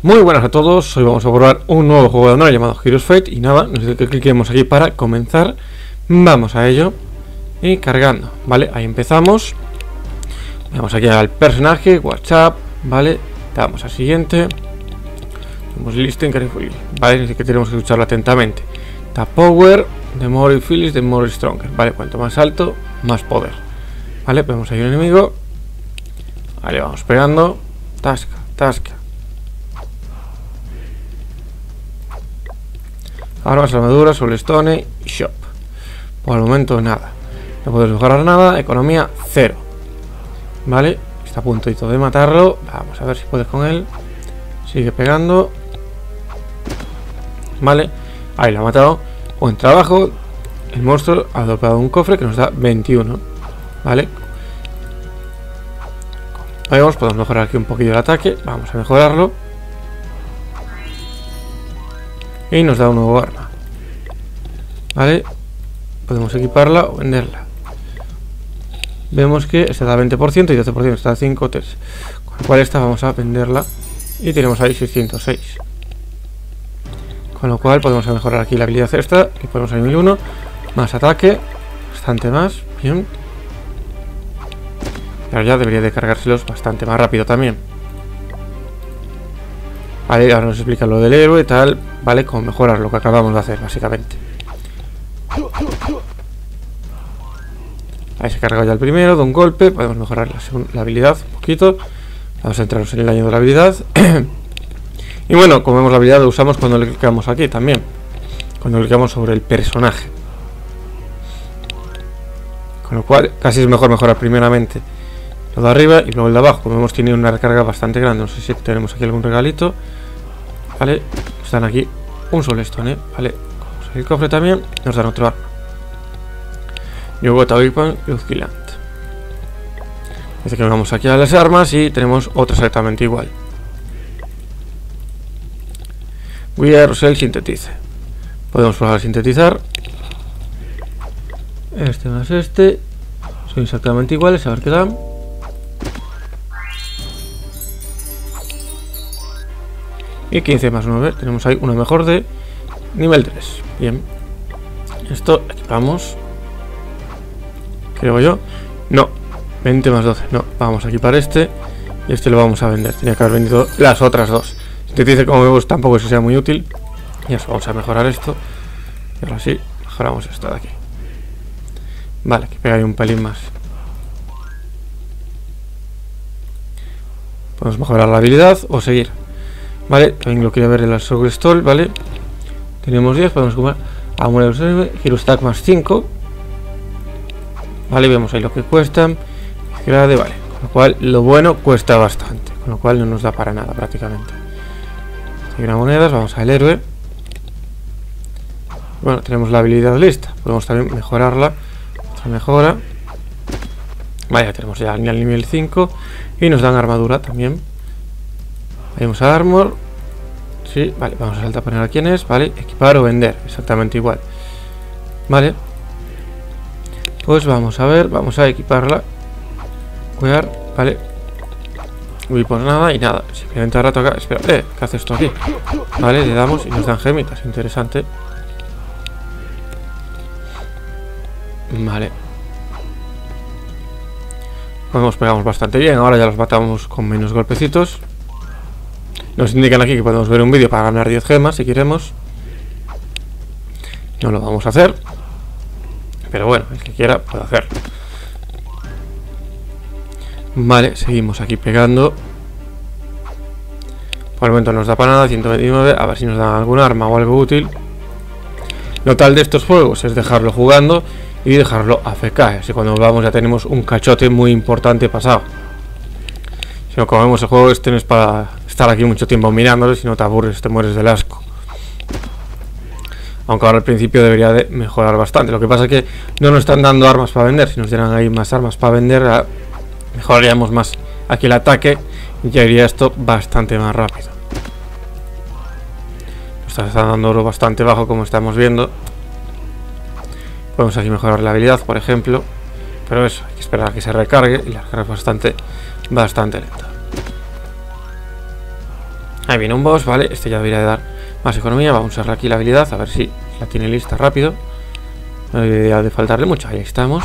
Muy buenas a todos, hoy vamos a probar un nuevo juego de honor llamado Heroes Fate y nada, sé que cliquemos aquí para comenzar. Vamos a ello y cargando, ¿vale? Ahí empezamos. Vamos aquí al personaje, WhatsApp, ¿vale? Damos al siguiente. Tenemos carefully, ¿vale? Así que tenemos que escucharlo atentamente. The power, the more it feels, the more stronger, ¿vale? Cuanto más alto, más poder. ¿Vale? Vemos ahí un enemigo. Vale, vamos pegando. Tasca, tasca. Armas, armaduras, soulstone y shop. Por el momento nada. No puedes mejorar nada. Economía cero. Vale. Está a punto de matarlo. Vamos a ver si puedes con él. Sigue pegando. Vale. Ahí lo ha matado. Buen trabajo. El monstruo ha dopado un cofre que nos da 21. Vale. Vamos, podemos mejorar aquí un poquillo el ataque. Vamos a mejorarlo. Y nos da un nuevo arma. ¿Vale? Podemos equiparla o venderla. Vemos que se da 20% y 12% está a 5, 3. Con lo cual esta vamos a venderla. Y tenemos ahí 606. Con lo cual podemos mejorar aquí la habilidad extra. Y podemos a 1001. Más ataque. Bastante más. Bien. Pero ya debería de cargárselos bastante más rápido también. Ahora nos explica lo del héroe y tal. Vale, con mejorar lo que acabamos de hacer, básicamente. Ahí se carga ya el primero de un golpe. Podemos mejorar la, habilidad un poquito. Vamos a entrarnos en el daño de la habilidad. y bueno, como vemos la habilidad lo usamos cuando le clicamos aquí también. Cuando clicamos sobre el personaje. Con lo cual, casi es mejor mejorar primeramente lo de arriba y luego el de abajo. Como hemos tenido una recarga bastante grande. No sé si tenemos aquí algún regalito. Vale, están aquí un solestone, ¿eh? Vale, vamos el cofre también, nos dan otro arma. New Weapon Killant. Dice que vamos aquí a las armas y tenemos otra exactamente igual. We are Rosel sintetice. Podemos probar a sintetizar. Este más este. Son exactamente iguales, a ver qué dan. Y 15 más 9. Tenemos ahí una mejor de nivel 3. Bien. Esto equipamos. Creo yo. No. 20 más 12. No. Vamos a equipar este. Y este lo vamos a vender. Tenía que haber vendido las otras dos. Si te dice como vemos tampoco eso sea muy útil. Y eso, vamos a mejorar esto. Y ahora sí, mejoramos esto de aquí. Vale, que pegue un pelín más. Podemos mejorar la habilidad o seguir. Vale, también lo quería ver en la Stall, ¿vale? Tenemos 10, podemos comprar a un Giro Stack más 5. Vale, vemos ahí lo que cuesta. Grade, vale. Con lo cual, lo bueno cuesta bastante. Con lo cual no nos da para nada prácticamente. Seguir monedas, vamos al héroe. Bueno, tenemos la habilidad lista. Podemos también mejorarla. Otra mejora. Vale, ya tenemos ya el nivel 5. Y nos dan armadura también. Vamos a Armor. Sí, vale, vamos a saltar a poner a quién es, vale, equipar o vender, exactamente igual. Vale. Pues vamos a ver, vamos a equiparla. Cuidar, vale. Uy, pues nada y nada. Simplemente ahora toca. Espera, eh, ¿qué hace esto aquí? Vale, le damos y nos dan gemitas, interesante. Vale. Pues pegamos bastante bien, ahora ya los matamos con menos golpecitos. Nos indican aquí que podemos ver un vídeo para ganar 10 gemas si queremos. No lo vamos a hacer. Pero bueno, el que quiera puede hacerlo. Vale, seguimos aquí pegando. Por el momento no nos da para nada, 129. A ver si nos dan algún arma o algo útil. Lo tal de estos juegos es dejarlo jugando y dejarlo AFK. Así cuando vamos ya tenemos un cachote muy importante pasado. Si no comemos el juego, este no es para estar aquí mucho tiempo mirándolo, si no te aburres, te mueres del asco. Aunque ahora al principio debería de mejorar bastante. Lo que pasa es que no nos están dando armas para vender. Si nos dieran ahí más armas para vender, ah, mejoraríamos más aquí el ataque y ya iría esto bastante más rápido. Nos está dando oro bastante bajo como estamos viendo. Podemos aquí mejorar la habilidad, por ejemplo. Pero eso, hay que esperar a que se recargue y la recarga es bastante, bastante lenta. Ahí viene un boss, vale. Este ya debería de dar más economía. Vamos a usar aquí la habilidad, a ver si la tiene lista rápido. No debería de faltarle mucho. Ahí estamos.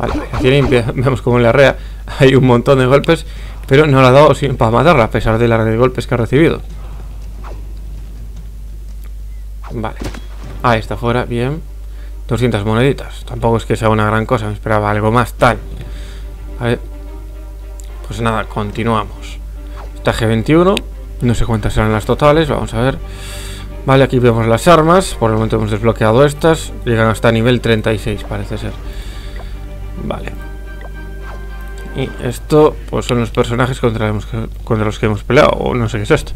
Vale, aquí limpia. Vemos como le arrea. Hay un montón de golpes, pero no le ha dado para matarla, a pesar de la de golpes que ha recibido. Vale. Ahí está fuera, bien. 200 moneditas. Tampoco es que sea una gran cosa, me esperaba algo más tal. Vale. Pues nada, continuamos. Está G21. No sé cuántas serán las totales, vamos a ver. Vale, aquí vemos las armas. Por el momento hemos desbloqueado estas. Llegan hasta nivel 36, parece ser. Vale. Y esto, pues son los personajes contra los que, hemos peleado. O no sé qué es esto.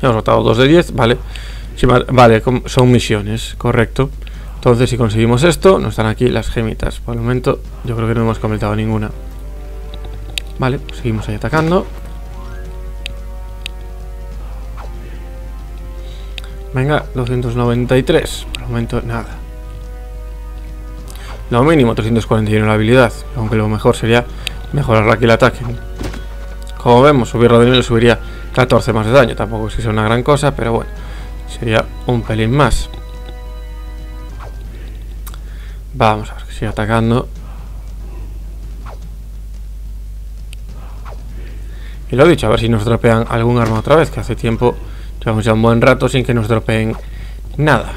Hemos votado 2 de 10, vale. vale, son misiones, correcto. Entonces, si conseguimos esto, nos están aquí las gemitas. Por el momento, yo creo que no hemos completado ninguna. Vale, seguimos ahí atacando. Venga, 293. Por el momento, nada. Lo mínimo, 341 la habilidad. Aunque lo mejor sería mejorar aquí el ataque. Como vemos, subirlo de nivel subiría 14 más de daño. Tampoco es que sea una gran cosa, pero bueno. Sería un pelín más. Vamos a ver que sigue atacando. Y lo dicho, a ver si nos dropean algún arma otra vez, que hace tiempo llevamos ya un buen rato sin que nos dropeen nada.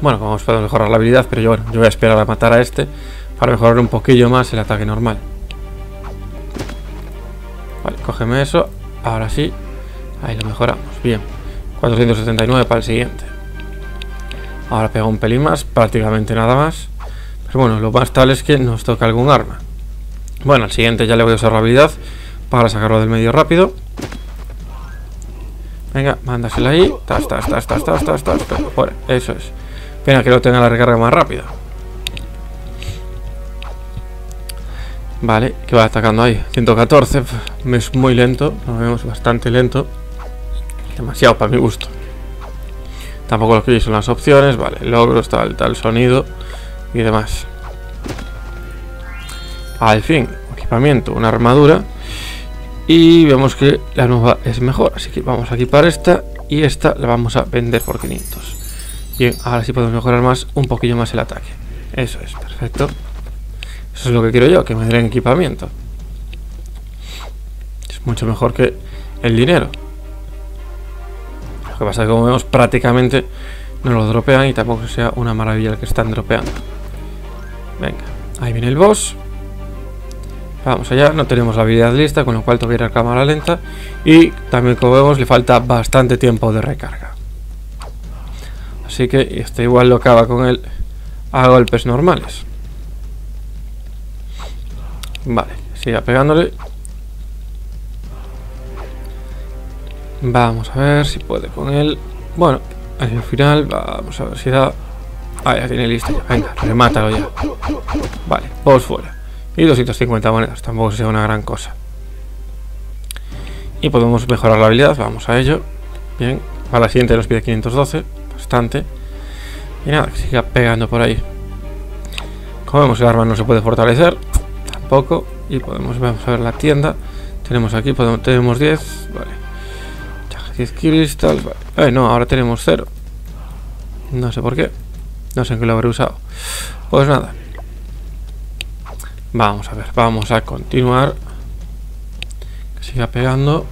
Bueno, vamos a mejorar la habilidad, pero yo, yo voy a esperar a matar a este para mejorar un poquillo más el ataque normal. Vale, cógeme eso. Ahora sí. Ahí lo mejoramos. Bien. 479 para el siguiente. Ahora pega un pelín más, prácticamente nada más. Pero bueno, lo más tal es que nos toca algún arma. Bueno, al siguiente ya le voy a usar la habilidad para sacarlo del medio rápido. Venga, mándasela ahí. Tas, tas, tas, tas, tas, tas, tas, eso es. Pena que lo tenga la recarga más rápida. Vale, que va atacando ahí. 114. Es muy lento. Lo vemos bastante lento. Demasiado para mi gusto. Tampoco lo que son las opciones, vale, logros, tal, tal, sonido y demás. Al fin, equipamiento, una armadura. Y vemos que la nueva es mejor, así que vamos a equipar esta y esta la vamos a vender por 500. Bien, ahora sí podemos mejorar más, un poquillo más el ataque. Eso es, perfecto. Eso es lo que quiero yo, que me den equipamiento. Es mucho mejor que el dinero. Lo que pasa es que como vemos prácticamente no lo dropean y tampoco sea una maravilla el que están dropeando. Venga, ahí viene el boss. Vamos allá, no tenemos la habilidad lista, con lo cual tengo cámara lenta. Y también como vemos le falta bastante tiempo de recarga. Así que esto igual lo acaba con él a golpes normales. Vale, siga pegándole. Vamos a ver si puede con él. Bueno, al final vamos a ver si da... Ah, ya tiene listo. Venga, remátalo ya. Vale, vamos fuera. Y 250 monedas, tampoco sea una gran cosa. Y podemos mejorar la habilidad, vamos a ello. Bien, a la siguiente nos pide 512, bastante. Y nada, que siga pegando por ahí. Como vemos, el arma no se puede fortalecer, tampoco. Y podemos, vamos a ver la tienda. Tenemos aquí, podemos, tenemos 10, vale. 10 cristales. Eh, no, ahora tenemos 0. No sé por qué. No sé en qué lo habré usado. Pues nada. Vamos a ver, vamos a continuar. Que siga pegando.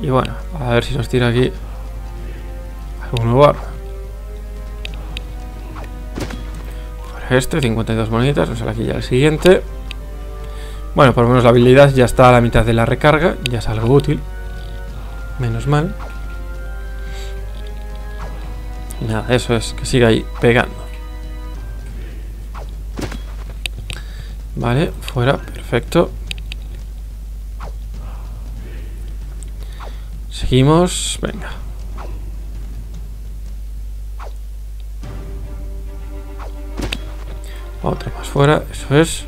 Y bueno, a ver si nos tira aquí algún lugar. Este, 52 moneditas, nos sale aquí ya el siguiente. Bueno, por lo menos la habilidad ya está a la mitad de la recarga, ya es algo útil. Menos mal. Nada, eso es, que siga ahí pegando. Vale, fuera, perfecto. Seguimos, venga. Otra más fuera, eso es.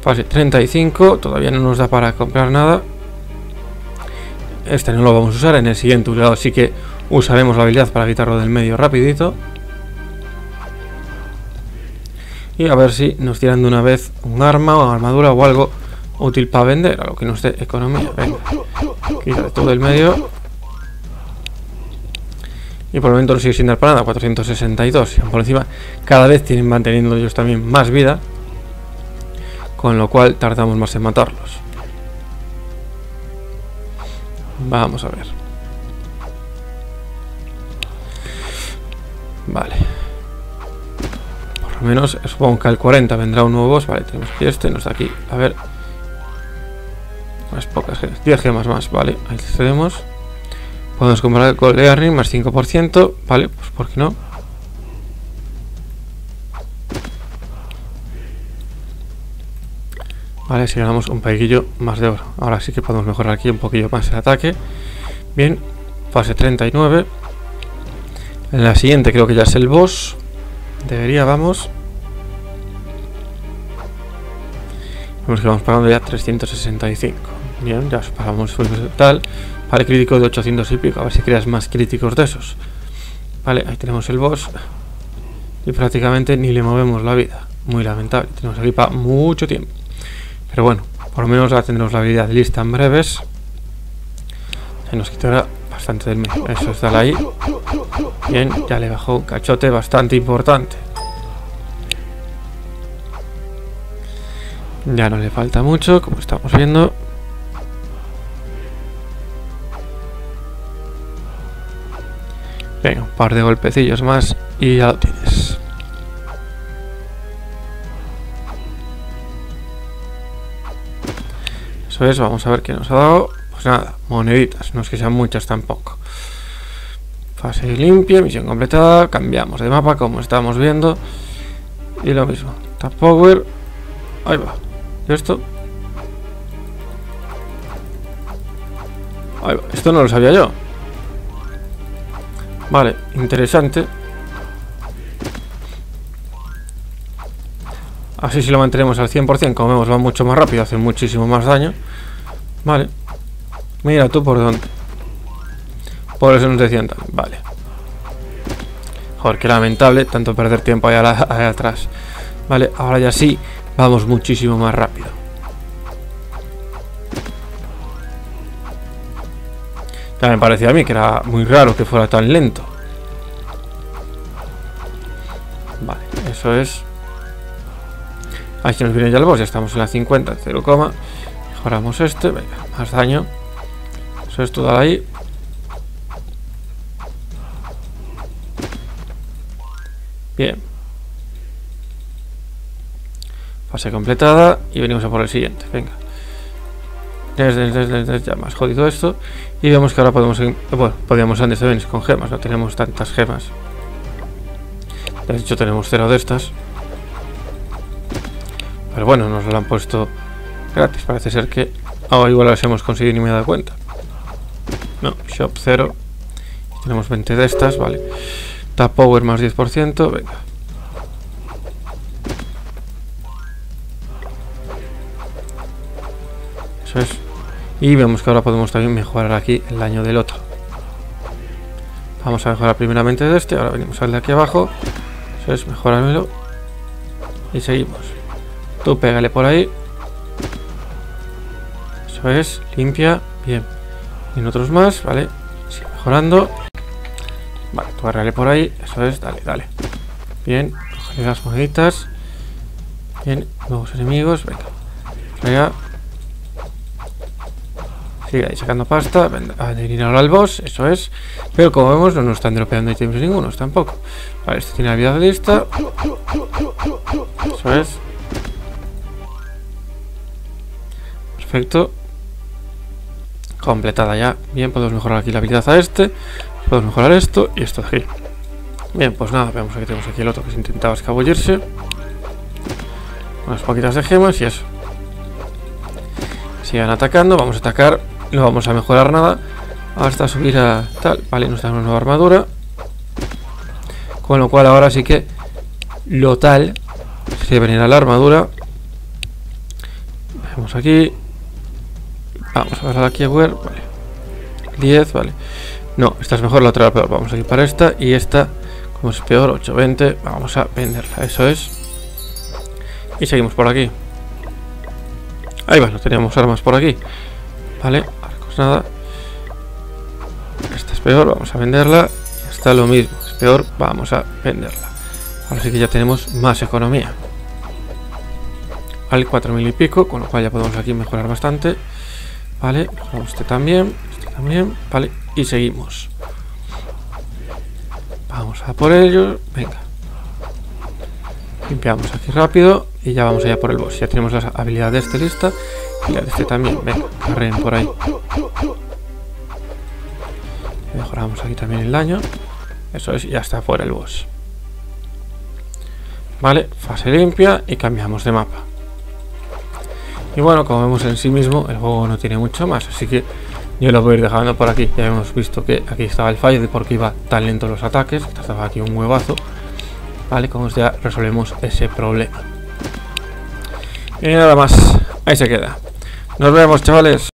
Fase 35, todavía no nos da para comprar nada. Este no lo vamos a usar, en el siguiente lado sí que usaremos la habilidad para quitarlo del medio rapidito. Y a ver si nos tiran de una vez un arma o armadura o algo útil para vender, algo que nos dé economía. Venga, quita todo el medio. Y por el momento no sigue sin dar para nada, 462. Y por encima, cada vez tienen manteniendo ellos también más vida. Con lo cual tardamos más en matarlos. Vamos a ver. Vale menos supongo que al 40 vendrá un nuevo boss. Vale, tenemos aquí este, no está aquí. A ver. Más pocas gemas. 10 gemas más, vale. Ahí tenemos. Podemos comprar el Gold más 5%. Vale, pues ¿por qué no? Vale, si ganamos un peguillo más de oro. Ahora sí que podemos mejorar aquí un poquillo más el ataque. Bien, fase 39. En la siguiente creo que ya es el boss. Debería, vamos. Vemos que vamos pagando ya 365. Bien, ya pagamos tal. Vale, crítico de 800 y pico. A ver si creas más críticos de esos. Vale, ahí tenemos el boss. Y prácticamente ni le movemos la vida. Muy lamentable. Tenemos aquí para mucho tiempo. Pero bueno, por lo menos ya tendremos la habilidad lista en breves. Se nos quitará bastante del medio. Eso está ahí. Bien, ya le bajó un cachote bastante importante. Ya no le falta mucho, como estamos viendo. Venga, un par de golpecillos más y ya lo tienes. Eso es, vamos a ver qué nos ha dado. Pues nada, moneditas, no es que sean muchas tampoco. Fase limpia, misión completada, cambiamos de mapa como estamos viendo. Y lo mismo, tap power. Ahí va. ¿Y esto? Ahí va. Esto no lo sabía yo. Vale, interesante. Así si lo mantenemos al 100%, como vemos va mucho más rápido, hace muchísimo más daño. Vale. Mira tú por dónde. Por eso nos decían Vale. Joder, qué lamentable tanto perder tiempo allá, atrás. Vale, ahora ya sí, vamos muchísimo más rápido. Ya me parecía a mí que era muy raro que fuera tan lento. Vale, eso es... Ahí se nos viene ya el boss, ya estamos en la 50, 0, mejoramos este, venga, más daño. Eso es todo ahí. Bien. Fase completada y venimos a por el siguiente. Venga. Ya más jodido esto. Y vemos que ahora podemos... Bueno, podíamos antes también con gemas. No tenemos tantas gemas. De hecho tenemos cero de estas. Pero bueno, nos lo han puesto gratis. Parece ser que... Ahora igual las hemos conseguido ni me he dado cuenta. No, shop 0. Tenemos 20 de estas, vale power más 10%. Venga. Eso es. Y vemos que ahora podemos también mejorar aquí el daño del otro. Vamos a mejorar primeramente de este. Ahora venimos al de aquí abajo. Eso es, mejoramelo. Y seguimos. Tú pégale por ahí. Eso es, limpia. Bien. Y en otros más, ¿vale? Sigue mejorando. Vale, tú agarrale por ahí. Eso es, dale, dale. Bien, cogeré las moneditas. Bien, nuevos enemigos. Venga. Allá. Sigue ahí sacando pasta. A venir ahora al boss, eso es. Pero como vemos, no nos están dropeando ítems ningunos tampoco. Vale, este tiene vida lista. Eso es. Perfecto. Completada ya. Bien, podemos mejorar aquí la habilidad a este. Podemos mejorar esto y esto de aquí. Bien, pues nada, vemos que tenemos aquí el otro que se intentaba escabullirse. Unas poquitas de gemas y eso. Sigan atacando, vamos a atacar. No vamos a mejorar nada. Hasta subir a tal. Vale, nos dan una nueva armadura. Con lo cual ahora sí que lo tal se venir a la armadura. Vemos aquí. Vamos a ver aquí a Vale. 10, vale. No, esta es mejor, la otra peor. Vamos a ir para esta y esta, como es peor, 820, vamos a venderla. Eso es. Y seguimos por aquí. Ahí va, no teníamos armas por aquí. Vale, arcos nada. Esta es peor, vamos a venderla. Está lo mismo, es peor, vamos a venderla. Ahora sí que ya tenemos más economía. Vale, 4.000 y pico, con lo cual ya podemos aquí mejorar bastante. Vale, este también, este también, vale, y seguimos. Vamos a por ellos, venga. Limpiamos aquí rápido y ya vamos allá por el boss. Ya tenemos las habilidades de este lista y la de este también. Venga, carren por ahí. Mejoramos aquí también el daño. Eso es, ya está fuera el boss. Vale, fase limpia y cambiamos de mapa. Y bueno, como vemos en sí mismo, el juego no tiene mucho más, así que yo lo voy a ir dejando por aquí. Ya hemos visto que aquí estaba el fallo de por qué iba tan lento los ataques. Estaba aquí un huevazo. Vale, como ya resolvemos ese problema. Y nada más, ahí se queda. Nos vemos, chavales.